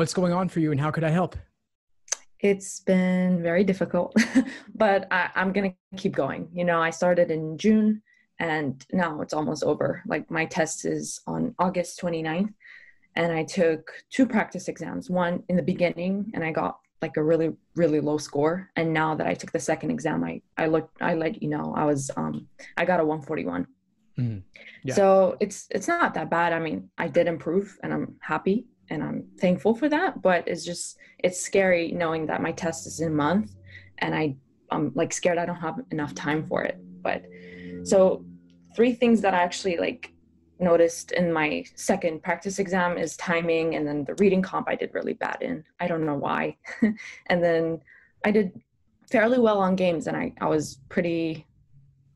What's going on for you and how could I help? It's been very difficult, but I, I'm going to keep going. You know, I started in June and now it's almost over. Like my test is on August 29th and I took two practice exams, one in the beginning and I got like a really really low score and now that I took the second exam I I looked I let you know I was um I got a 141. Mm-hmm. Yeah. So it's it's not that bad. I mean, I did improve and I'm happy and I'm thankful for that, but it's just it's scary knowing that my test is in a month and I I'm like scared I don't have enough time for it. But so three things that I actually like noticed in my second practice exam is timing and then the reading comp I did really bad in. I don't know why. and then I did fairly well on games and I, I was pretty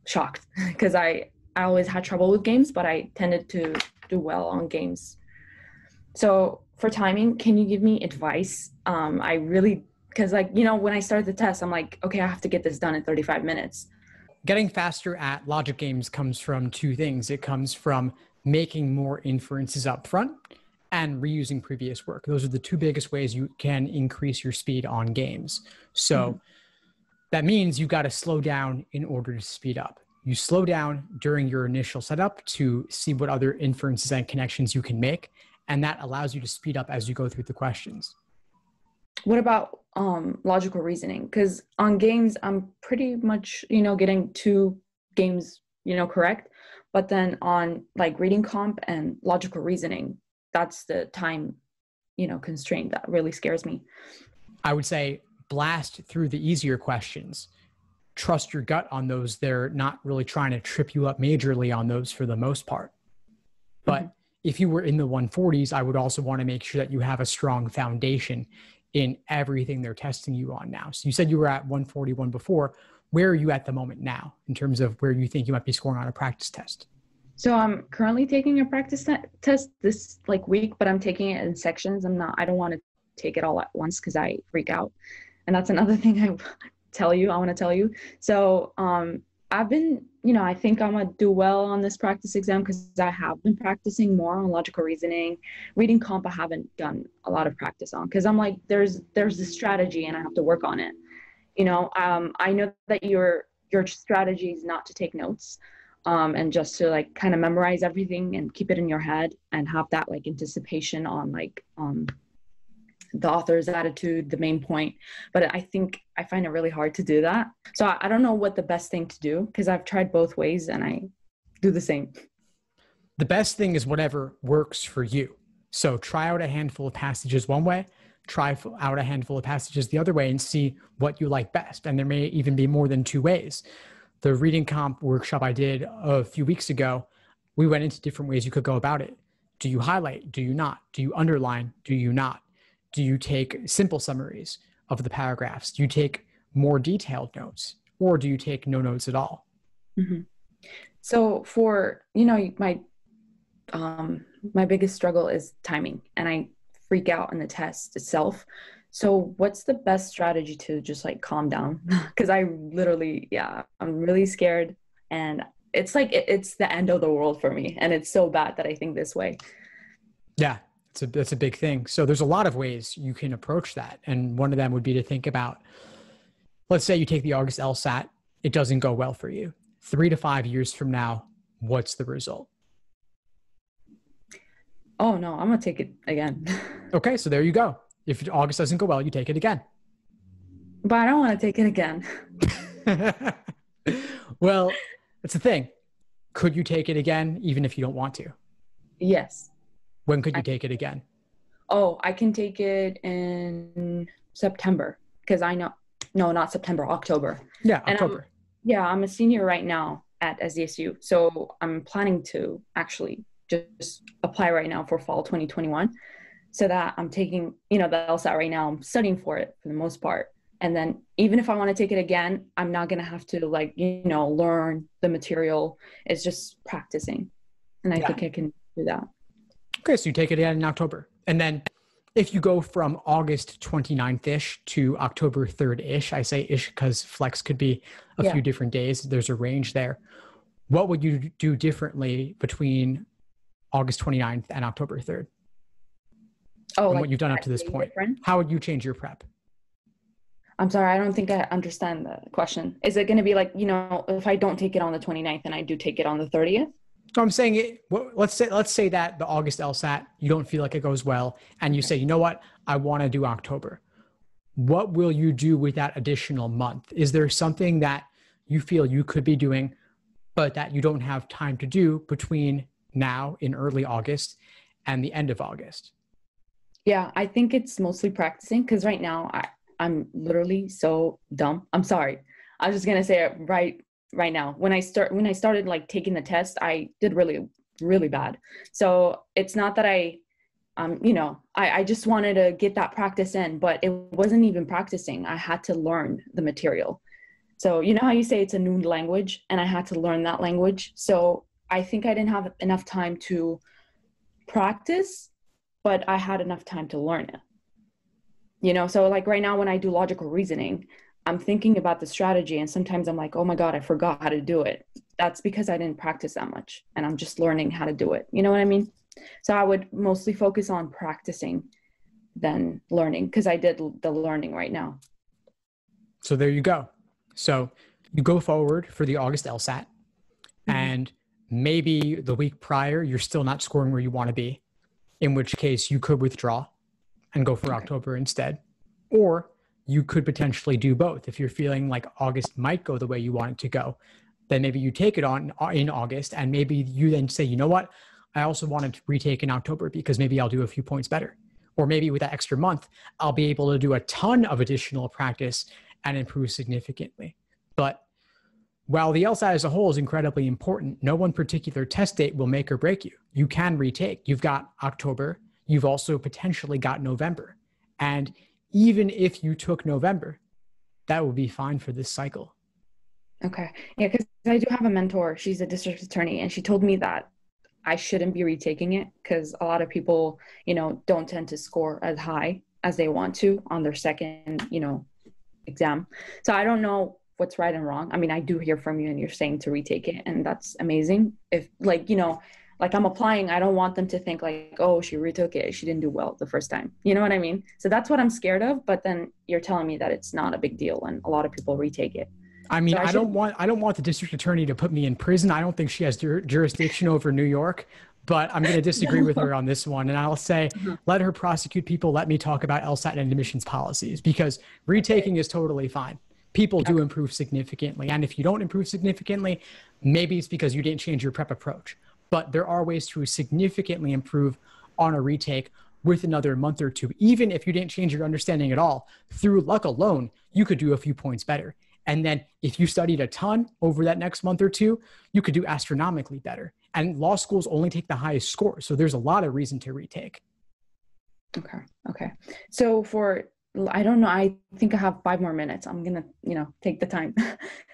shocked because I, I always had trouble with games, but I tended to do well on games. So for timing, can you give me advice? Um, I really, because like, you know, when I started the test, I'm like, okay, I have to get this done in 35 minutes. Getting faster at logic games comes from two things. It comes from making more inferences up front and reusing previous work. Those are the two biggest ways you can increase your speed on games. So mm-hmm. that means you've got to slow down in order to speed up. You slow down during your initial setup to see what other inferences and connections you can make. And that allows you to speed up as you go through the questions. What about um, logical reasoning? Because on games, I'm pretty much, you know, getting two games, you know, correct but then on like reading comp and logical reasoning that's the time you know constraint that really scares me i would say blast through the easier questions trust your gut on those they're not really trying to trip you up majorly on those for the most part but mm-hmm. If you were in the 140s i would also want to make sure that you have a strong foundation in everything they're testing you on now so you said you were at 141 before where are you at the moment now in terms of where you think you might be scoring on a practice test? So I'm currently taking a practice te- test this like week, but I'm taking it in sections. I'm not. I don't want to take it all at once because I freak out, and that's another thing I tell you. I want to tell you. So um, I've been, you know, I think I'm gonna do well on this practice exam because I have been practicing more on logical reasoning. Reading comp, I haven't done a lot of practice on because I'm like, there's there's a strategy and I have to work on it you know um, i know that your your strategy is not to take notes um, and just to like kind of memorize everything and keep it in your head and have that like anticipation on like um, the author's attitude the main point but i think i find it really hard to do that so i, I don't know what the best thing to do because i've tried both ways and i do the same the best thing is whatever works for you so try out a handful of passages one way try out a handful of passages the other way and see what you like best. And there may even be more than two ways. The reading comp workshop I did a few weeks ago, we went into different ways you could go about it. Do you highlight? Do you not? Do you underline? Do you not? Do you take simple summaries of the paragraphs? Do you take more detailed notes? Or do you take no notes at all? Mm-hmm. So for, you know, my um my biggest struggle is timing and i freak out in the test itself. So, what's the best strategy to just like calm down? Because I literally, yeah, I'm really scared, and it's like it, it's the end of the world for me, and it's so bad that I think this way. Yeah, it's a that's a big thing. So there's a lot of ways you can approach that, and one of them would be to think about, let's say you take the August LSAT, it doesn't go well for you. Three to five years from now, what's the result? Oh no, I'm gonna take it again. okay, so there you go. If August doesn't go well, you take it again. But I don't want to take it again. well, that's the thing. Could you take it again even if you don't want to? Yes. When could you I, take it again? Oh, I can take it in September because I know no, not September, October. Yeah, October. I'm, yeah, I'm a senior right now at SDSU. So I'm planning to actually just apply right now for fall 2021 so that i'm taking you know the lsat right now i'm studying for it for the most part and then even if i want to take it again i'm not going to have to like you know learn the material it's just practicing and i yeah. think i can do that okay so you take it in october and then if you go from august 29th-ish to october 3rd-ish i say ish because flex could be a yeah. few different days there's a range there what would you do differently between August 29th and October 3rd? Oh, like what you've done up to this point? different? How would you change your prep? I'm sorry, I don't think I understand the question. Is it going to be like, you know, if I don't take it on the 29th and I do take it on the 30th? So I'm saying it. Let's say let's say that the August LSAT you don't feel like it goes well, and you say, you know what, I want to do October. What will you do with that additional month? Is there something that you feel you could be doing, but that you don't have time to do between now in early August and the end of August? Yeah, I think it's mostly practicing because right now I, I'm literally so dumb. I'm sorry. I was just gonna say it right right now. When I start when I started like taking the test, I did really, really bad. So it's not that I um, you know, I, I just wanted to get that practice in, but it wasn't even practicing. I had to learn the material. So you know how you say it's a new language, and I had to learn that language. So I think I didn't have enough time to practice, but I had enough time to learn it. You know, so like right now when I do logical reasoning, I'm thinking about the strategy, and sometimes I'm like, oh my god, I forgot how to do it. That's because I didn't practice that much, and I'm just learning how to do it. You know what I mean? So I would mostly focus on practicing than learning because I did the learning right now. So there you go. So you go forward for the August LSAT, mm-hmm. and maybe the week prior you're still not scoring where you want to be, in which case you could withdraw and go for Okay. October instead. Or you could potentially do both. If you're feeling like August might go the way you want it to go, then maybe you take it on uh, in August, and maybe you then say, you know what, I also want to retake in October because maybe I'll do a few points better. Or maybe with that extra month, I'll be able to do a ton of additional practice and improve significantly. But while the LSAT as a whole is incredibly important, no one particular test date will make or break you. You can retake. You've got October. You've also potentially got November. And even if you took November, that would be fine for this cycle. Okay. Yeah, because I do have a mentor. She's a district attorney, and she told me that I shouldn't be retaking it because a lot of people, you know, don't tend to score as high as they want to on their second, you know, exam. So I don't know what's right and wrong. I mean, I do hear from you, and you're saying to retake it, and that's amazing. If like, you know, like I'm applying, I don't want them to think like, oh, she retook it, she didn't do well the first time. You know what I mean? So that's what I'm scared of. But then you're telling me that it's not a big deal, and a lot of people retake it. I mean, So I I, should- don't want I don't want the district attorney to put me in prison. I don't think she has jur- jurisdiction over New York, but I'm going to disagree with her on this one. And I'll say, Mhm. let her prosecute people. Let me talk about LSAT and admissions policies because retaking is totally fine. People do improve significantly, and if you don't improve significantly, maybe it's because you didn't change your prep approach. But there are ways to significantly improve on a retake with another month or two. Even if you didn't change your understanding at all, through luck alone, you could do a few points better. And then if you studied a ton over that next month or two, you could do astronomically better. And law schools only take the highest score. So there's a lot of reason to retake. Okay. Okay. So for I don't know. I think I have five more minutes. I'm gonna, you know, take the time.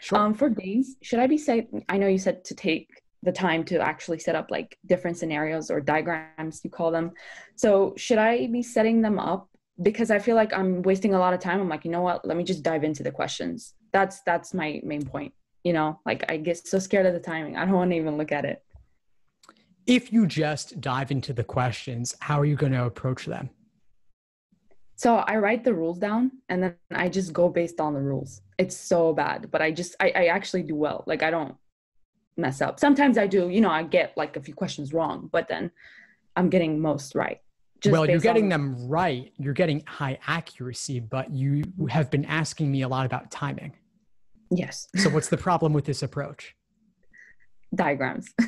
Sure. Um, for days, should I be saying, I know you said to take the time to actually set up like different scenarios or diagrams, you call them. So should I be setting them up? Because I feel like I'm wasting a lot of time. I'm like, you know what? Let me just dive into the questions. That's that's my main point. You know, like I get so scared of the timing. I don't want to even look at it. if you just dive into the questions, how are you going to approach them? So I write the rules down and then I just go based on the rules. It's so bad, but I just I, I actually do well. Like I don't mess up. Sometimes I do, you know, I get like a few questions wrong, but then I'm getting most right. Just well, you're based on- getting them right. You're getting high accuracy, but you have been asking me a lot about timing. Yes. So what's the problem with this approach? Diagrams.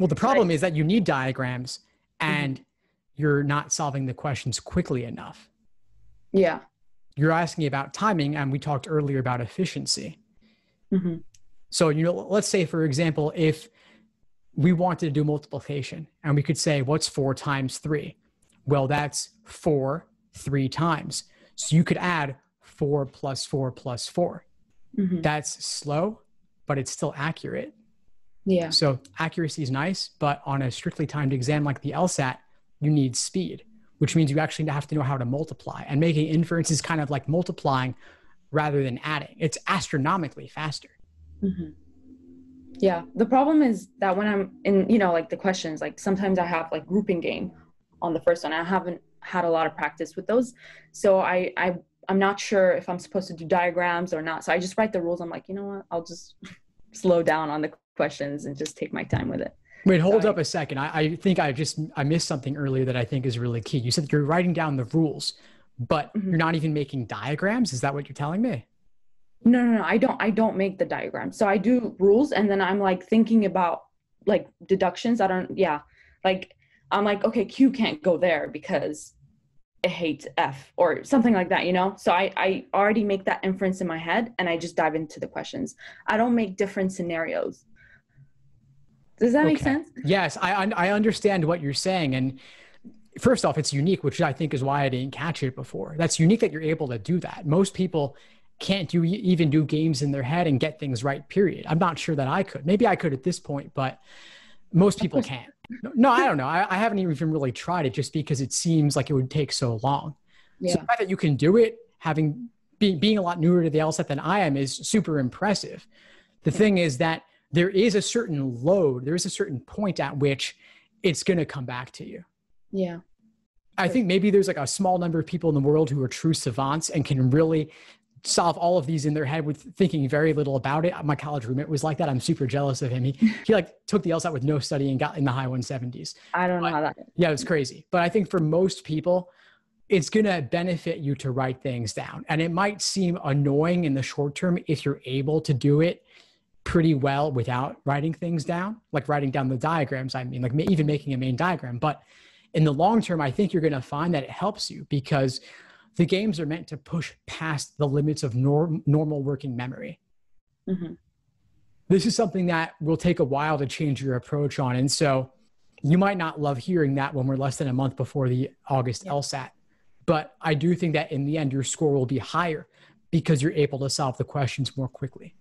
Well, the problem is that you need diagrams and you're not solving the questions quickly enough. yeah. You're asking about timing, and we talked earlier about efficiency. hmm So, you know, let's say, for example, if we wanted to do multiplication and we could say, what's four times three? Well, that's four three times. So you could add four plus four plus four. hmm That's slow, but it's still accurate. Yeah. So accuracy is nice, but on a strictly timed exam like the LSAT, you need speed, which means you actually have to know how to multiply. And making inference is kind of like multiplying rather than adding. It's astronomically faster. Hmm Yeah. The problem is that when I'm in, you know, like the questions, like sometimes I have like grouping game on the first one. I haven't had a lot of practice with those. So I, I I'm not sure if I'm supposed to do diagrams or not. So I just write the rules. I'm like, you know what? I'll just slow down on the questions and just take my time with it. Wait, hold up a second. I, I, think I just I missed something earlier that I think is really key. You said you're writing down the rules, but mm-hmm. you're not even making diagrams. Is that what you're telling me? No, no, no. I don't. I don't make the diagrams. So I do rules, and then I'm like thinking about like deductions. I don't. Yeah, like I'm like, okay, Q can't go there because it hates F or something like that, you know? So I, I already make that inference in my head and I just dive into the questions. I don't make different scenarios. Does that okay. make sense? Yes, I, I understand what you're saying. And first off, it's unique, which I think is why I didn't catch it before. That's unique that you're able to do that. Most people can't do even do games in their head and get things right, period. I'm not sure that I could. Maybe I could at this point, but most people can't. No, I don't know. I, I, haven't even really tried it just because it seems like it would take so long. Yeah. So the fact that you can do it, having be, being a lot newer to the LSAT than I am, is super impressive. The yeah. thing is that there is a certain load, there is a certain point at which it's going to come back to you. Yeah. I think maybe there's like a small number of people in the world who are true savants and can really solve all of these in their head with thinking very little about it. My college roommate was like that. I'm super jealous of him. He, he like took the LSAT with no study and got in the high 170s. I don't know but, how that. Yeah, it's crazy. But I think for most people, it's going to benefit you to write things down. And it might seem annoying in the short term if you're able to do it pretty well without writing things down, like writing down the diagrams. I mean, like even making a main diagram. But in the long term, I think you're going to find that it helps you because the games are meant to push past the limits of norm, normal working memory. Mm-hmm. This is something that will take a while to change your approach on. And so you might not love hearing that when we're less than a month before the August yeah. LSAT. But I do think that in the end, your score will be higher because you're able to solve the questions more quickly.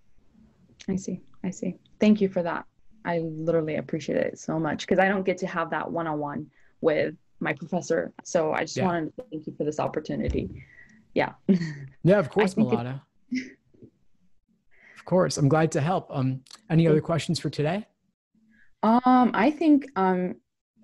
I see. I see. Thank you for that. I literally appreciate it so much because I don't get to have that one on one with my professor. So I just yeah. wanted to thank you for this opportunity. Yeah. Yeah, of course, Milana. of course. I'm glad to help. Um, any other questions for today? Um, I think um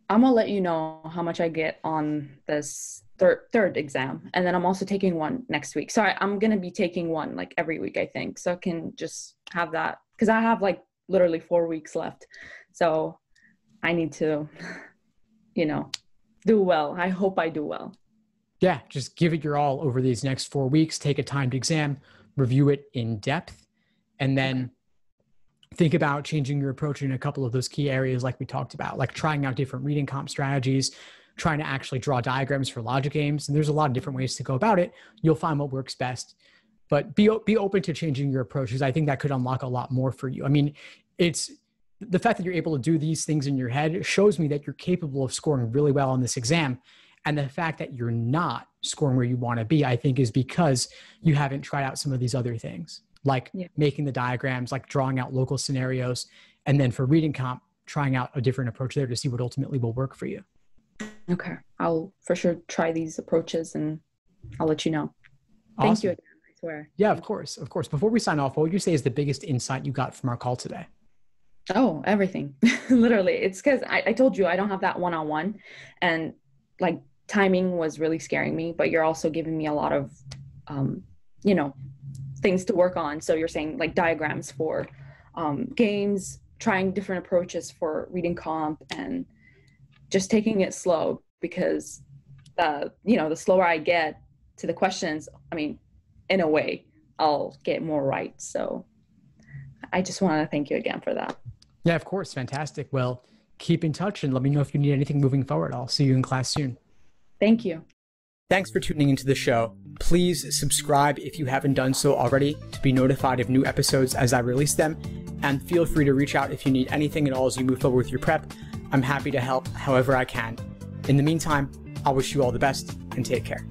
I'm gonna let you know how much I get on this third third exam, and then I'm also taking one next week. So I, I'm gonna be taking one like every week, I think. So I can just have that because I have like literally four weeks left. So I need to, you know, do well. I hope I do well. Yeah, just give it your all over these next four weeks. Take a timed exam, review it in depth, and then think about changing your approach in a couple of those key areas, like we talked about, like trying out different reading comp strategies, trying to actually draw diagrams for logic games. And there's a lot of different ways to go about it. You'll find what works best. But be be open to changing your approach because I think that could unlock a lot more for you. I mean, it's the fact that you're able to do these things in your head shows me that you're capable of scoring really well on this exam. And the fact that you're not scoring where you want to be, I think, is because you haven't tried out some of these other things, like yeah. making the diagrams, like drawing out local scenarios. And then for reading comp, trying out a different approach there to see what ultimately will work for you. Okay. I'll for sure try these approaches and I'll let you know. Awesome. Thank you again. I swear. Yeah, of course. Of course. Before we sign off, what would you say is the biggest insight you got from our call today? Oh, everything. Literally. It's because I, I told you I don't have that one on one. And like timing was really scaring me, but you're also giving me a lot of, um, you know, things to work on. So you're saying like diagrams for um, games, trying different approaches for reading comp, and just taking it slow because, uh, you know, the slower I get to the questions, I mean, in a way, I'll get more right. So I just want to thank you again for that. Yeah, of course. Fantastic. Well, keep in touch and let me know if you need anything moving forward. I'll see you in class soon. Thank you. Thanks for tuning into the show. Please subscribe if you haven't done so already to be notified of new episodes as I release them. And feel free to reach out if you need anything at all as you move forward with your prep. I'm happy to help however I can. In the meantime, I'll wish you all the best and take care.